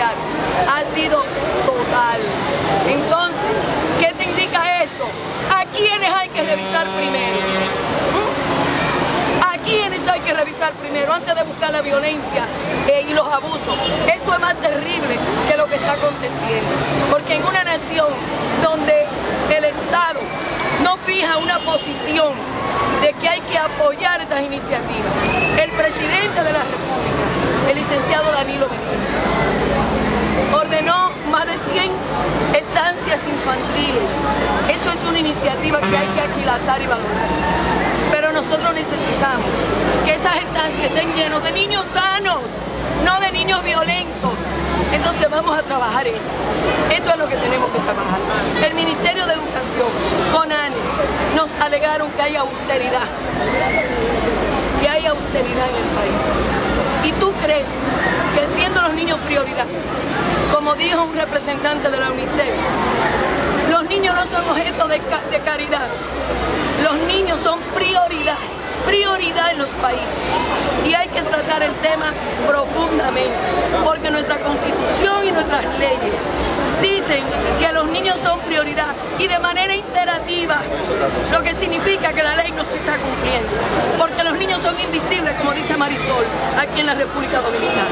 ha sido total. Entonces, ¿qué indica eso? ¿A quiénes hay que revisar primero? ¿Mm? ¿A quiénes hay que revisar primero antes de buscar la violencia eh, y los abusos? Eso es más terrible que lo que está aconteciendo. Porque en una nación donde el Estado no fija una posición de que hay que apoyar estas iniciativas, el presidente de la República, el licenciado Danilo Medina, ordenó más de 100 estancias infantiles. Eso es una iniciativa que y valorar. Pero nosotros necesitamos que esas estancias estén llenas de niños sanos, no de niños violentos. Entonces vamos a trabajar esto. Esto es lo que tenemos que trabajar. El Ministerio de Educación, con ANE, nos alegaron que hay austeridad. Que hay austeridad en el país. ¿Y tú crees que siendo los niños prioridad, como dijo un representante de la UNICEF, los niños no son objeto de, caridad, prioridad, en los países. Y hay que tratar el tema profundamente, porque nuestra constitución y nuestras leyes dicen que los niños son prioridad y de manera imperativa, lo que significa que la ley no se está cumpliendo, porque los niños son invisibles, como dice Marisol, aquí en la República Dominicana.